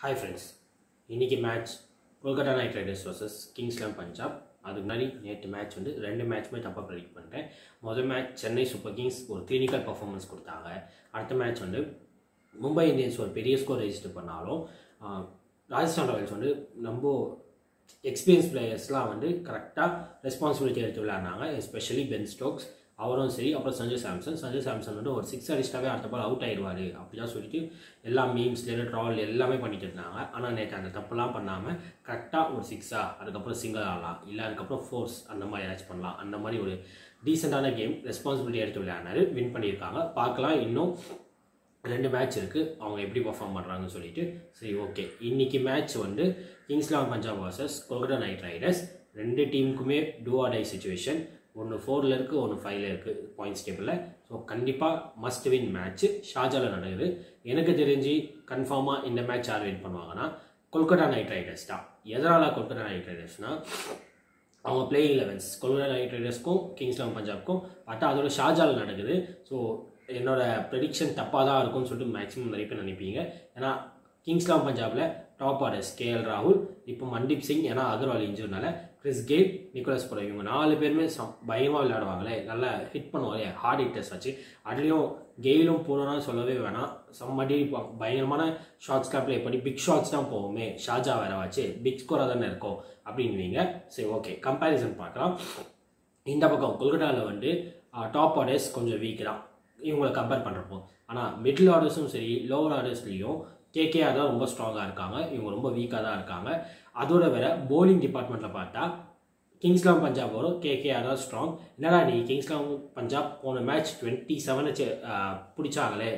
Hi friends இன்றைக்கி match Kolkata Knight Riders vs கிங்ஸ்லாம் பஞ்சாப் அதுக்கு முன்னாடி நேற்று மேட்ச் வந்து ரெண்டு மேட்ச்மே தப்பாக ப்ரெடிக்ட் பண்ணிட்டேன். முதல் மேட்ச் சென்னை சூப்பர் கிங்ஸ் ஒரு கிளினிக்கல் பர்ஃபார்மன்ஸ் கொடுத்தாங்க. அடுத்த மேட்ச் வந்து மும்பை இந்தியன்ஸ் ஒரு பெரிய ஸ்கோர் ரெஜிஸ்டர் பண்ணாலும் ராஜஸ்தான் ராயல்ஸ் வந்து ரொம்ப எக்ஸ்பீரியன்ஸ் பிளேயர்ஸ்லாம் வந்து கரெக்டாக ரெஸ்பான்சிபிலிட்டி எடுத்து விளையாடினாங்க எஸ்பெஷலி பென் ஸ்டோக்ஸ் அவரும் சரி அப்புறம் சஞ்சய் சாம்சன். சஞ்சய் சாம்சன் வந்து ஒரு சிக்ஸ் அடிஸ்டாகவே அடுத்த பால் அவுட் ஆயிடுவார் அப்படிலாம் சொல்லிட்டு எல்லா மீம்ஸ்லேருந்து ட்ராவல் எல்லாமே பண்ணிட்டு இருந்தாங்க. ஆனால் நேற்று அந்த தப்புலாம் பண்ணாமல் கரெக்டாக ஒரு சிக்ஸா அதுக்கப்புறம் சிங்கிள் ஆடலாம். இல்லை அதுக்கப்புறம் ஃபோர்ஸ் அந்த மாதிரி ஏதாச்சும் பண்ணலாம். அந்த மாதிரி ஒரு டீசெண்டான கேம் ரெஸ்பான்சிபிலிட்டி எடுத்து விளையாடினாரு வின் பண்ணியிருக்காங்க. பார்க்கலாம் இன்னும் ரெண்டு மேட்ச் இருக்குது அவங்க எப்படி பர்ஃபார்ம் பண்ணுறாங்கன்னு சொல்லிட்டு. சரி ஓகே இன்னைக்கு மேட்ச் வந்து கிங்ஸ்லாம் Punjab versus Kolkata Knight Riders. ரெண்டு டீமுக்குமே டூ ஆர் டை சுச்சுவேஷன் ஒன்று ஃபோரில் இருக்குது ஒன்று ஃபைவ்ல இருக்குது பாயிண்ட்ஸ் டேபிளில் ஸோ கண்டிப்பாக மஸ்ட் வின் மேட்ச் ஷாஜாவில் நடக்குது. எனக்கு தெரிஞ்சு கன்ஃபார்மாக இந்த மேட்ச் யார் வின் பண்ணுவாங்கன்னா கொல்கத்தா நைட் ரைடர்ஸ் தான். எதனால் கொல்கட்டா நைட் ரைடர்ஸ்னால் அவங்க பிளேயிங் லெவன்ஸ் கொல்கட்டா நைட் ரைடர்ஸ்க்கும் கிங்ஸ் லெவன் பஞ்சாப்க்கும் பார்த்தா அதோட ஷாஜாவில் நடக்குது. ஸோ என்னோட ப்ரெடிக்ஷன் தப்பாக தான் இருக்கும்னு சொல்லிட்டு மேக்ஸிமம் நிறைய பேர் நினைப்பீங்க. ஏன்னா கிங்ஸ்லாம் பஞ்சாபில் டாப் ஆர்டர்ஸ் கேஎல் ராகுல் இப்போ மன்தீப் சிங் ஏன்னா அகர்வால் இன்ஜூர்னால கிறிஸ் கெயில் நிக்கோலஸ் புரோ இவங்க நாலு பேருமே பயமாக விளையாடுவாங்களே நல்லா ஹிட் பண்ணுவாங்க ஹார்ட் ஹிட்டர்ஸ் வச்சு. அதுலேயும் கெயிலும் போனோம்னா சொல்லவே வேணாம். சம்மடி பயங்கரமான ஷார்ட்ஸ்லாம் ப்ளே பண்ணி பிக் ஷார்ட்ஸ் தான் போவோமே ஷாஜா வேற வச்சு பிக் ஸ்கோராக தானே இருக்கும் அப்படின்வீங்க சரி ஓகே கம்பேரிசன் பார்க்கலாம். இந்த பக்கம் கொல்கட்டாவில் வந்து டாப் ஆர்டர்ஸ் கொஞ்சம் வீக் தான். இவங்களை கம்பேர் பண்ணுறப்போ ஆனால் மிடில் ஆர்டர்ஸும் சரி லோவர் ஆர்டர்ஸ்லேயும் கேகேஆர் தான் ரொம்ப ஸ்ட்ராங்காக இருக்காங்க. இவங்க ரொம்ப வீக்காக தான் இருக்காங்க. அதோட வேற போலிங் டிபார்ட்மெண்ட்டில் பார்த்தா கிங்ஸ்லாம் பஞ்சாப் வரும் கேகேஆர் தான் ஸ்ட்ராங் என்னடா நீ கிங்ஸ்லாம் பஞ்சாப் போன மேட்ச் டுவெண்ட்டி செவனை பிடிச்சாங்களே.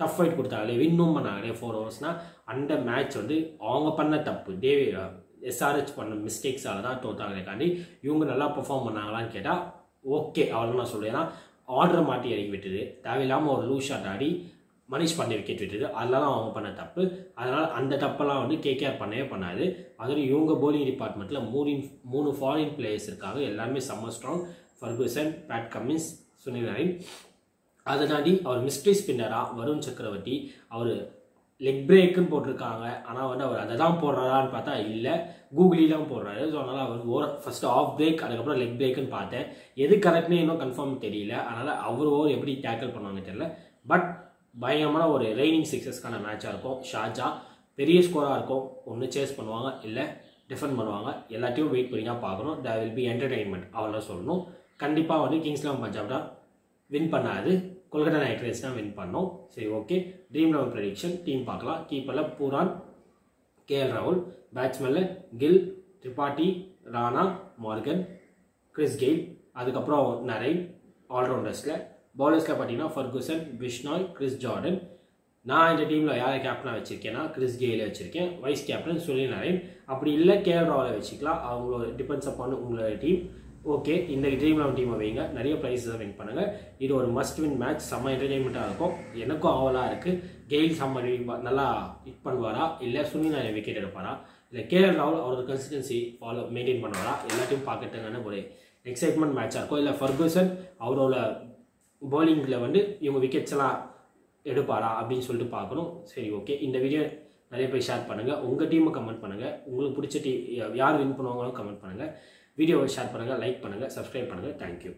டஃப் ஃபைட் கொடுத்தாங்களே. வின்னும் பண்ணாங்களே ஃபோர் ஹவர்ஸ்னால் அந்த மேட்ச் வந்து அவங்க பண்ண தப்பு. டேவி எஸ்ஆர்ஹெச் பண்ண மிஸ்டேக்ஸால் தான் தோத்தாங்களே காண்டி இவங்க நல்லா பெர்ஃபார்ம் பண்ணாங்களான்னு கேட்டால் ஓகே அவ்வளோ நான் சொல்லுவேன் ஏன்னா ஆர்டர் மாட்டி இறக்கி விட்டுது. தேவையில்லாமல் ஒரு லூஸ் ஷாட் ஆடி மனிஷ் பாண்டே விக்கெட் விட்டுது அதெல்லாம் அவங்க பண்ண தப்பு. அதனால் அந்த தப்பெல்லாம் வந்து கேகேஆர் பண்ணவே பண்ணாது. அதில் இவங்க போலிங் டிபார்ட்மெண்ட்டில் மூணு மூணு ஃபாரின் பிளேயர்ஸ் இருக்காங்க. எல்லாமே செம்ம strong Ferguson Pat Cummins Sunil Narine அதை தாண்டி அவர் மிஸ்ட்ரி ஸ்பின்னராக வருண் சக்கரவர்த்தி அவர் லெக் பிரேக்குன்னு போட்டிருக்காங்க. ஆனால் வந்து அவர் அதை தான் போடுறாரான்னு பார்த்தா இல்லை. கூகுளிலாம் போடுறாரு. ஸோ அதனால் அவர் ஓவர் ஃபர்ஸ்ட் ஆஃப் பிரேக் அதுக்கப்புறம் லெக் பிரேக்குன்னு பார்த்தேன். எது கரெக்ட்னு இன்னும் கன்ஃபார்ம் தெரியல. அதனால் அவர் ஓவர் எப்படி டேக்கிள் பண்ணுவாங்க தெரியல. பட் பயங்கரமான ஒரு ரெய்னிங் சிக்ஸஸ்க்கான மேட்சாக இருக்கும். ஷாஜா பெரிய ஸ்கோராக இருக்கும். ஒன்று சேஸ் பண்ணுவாங்க இல்லை டிஃபெண்ட் பண்ணுவாங்க. எல்லாத்தையும் வெயிட் பண்ணி தான் பார்க்கணும். த வில் பி என்டர்டைன்மெண்ட் அவ்வளோ சொல்லணும். கண்டிப்பாக வந்து கிங்ஸ் லெவன் பஞ்சாப் தான் வின் பண்ணாது. கொல்கத்தா நைட் ரைடர்ஸ் தான் வின் பண்ணோம். சரி okay dream eleven prediction team பார்க்கலாம். கீப்பரில் பூரான் கேஎல் ராகுல் பேட்ஸ்மேனில் Gill Tripathi Rana Morgan Chris Gayle அதுக்கப்புறம் நரேன் ஆல்ரவுண்டர்ஸில் பவுலர்ஸில் பார்த்தீங்கன்னா ஃபர்குசன் பிஷ்னாய் கிறிஸ் ஜார்டன் நான் இந்த டீமில் யாரை கேப்டனாக வச்சுருக்கேன்னா கிறிஸ் கெயில வச்சுருக்கேன். வைஸ் கேப்டன் சுனில் நரேன் அப்படி இல்லை கேஎல் ராவில் வச்சுக்கலாம். அவங்களோட டிபெண்ட்ஸ் அப்பான் உங்களோட டீம் ஓகே இந்த ட்ரீம் லெவன் டீமை வைங்க. நிறைய ப்ரைஸஸ் வின் பண்ணுங்கள் இது ஒரு மஸ்ட் வின் மேட்ச் செம்ம என்டர்டைன்மெண்ட்டாக இருக்கும். எனக்கும் ஆவலாக இருக்குது கெயில் செம்ம நல்லா ஹிட் பண்ணுவாரா? இல்லை சுனில் நரேன் விக்கெட் எடுப்பாரா? இல்லை கேஎல் ராவல் அவரோட கன்சிஸ்டன்சி ஃபாலோ மெயின்டைன் பண்ணுவாரா? எல்லாத்தையும் பார்க்கட்டுங்கன்னு ஒரு எக்ஸைட்மெண்ட் மேட்சாக இருக்கும். இல்லை ஃபர்கூசன் அவரோட பவுலிங்கில் வந்து இவங்க விக்கெட்ஸ்லாம் எடுப்பாரா அப்படின்னு சொல்லிட்டு பார்க்கணும். சரி ஓகே இந்த வீடியோ நிறைய பேர் ஷேர் பண்ணுங்கள் உங்கள் டீமை கமெண்ட் பண்ணுங்கள் உங்களுக்கு பிடிச்ச டீ யார் வின் பண்ணுவாங்களோ கமெண்ட் பண்ணுங்கள் வீடியோவை ஷேர் பண்ணுங்கள் லைக் பண்ணுங்கள் சப்ஸ்கிரைப் பண்ணுங்கள் தேங்க்யூ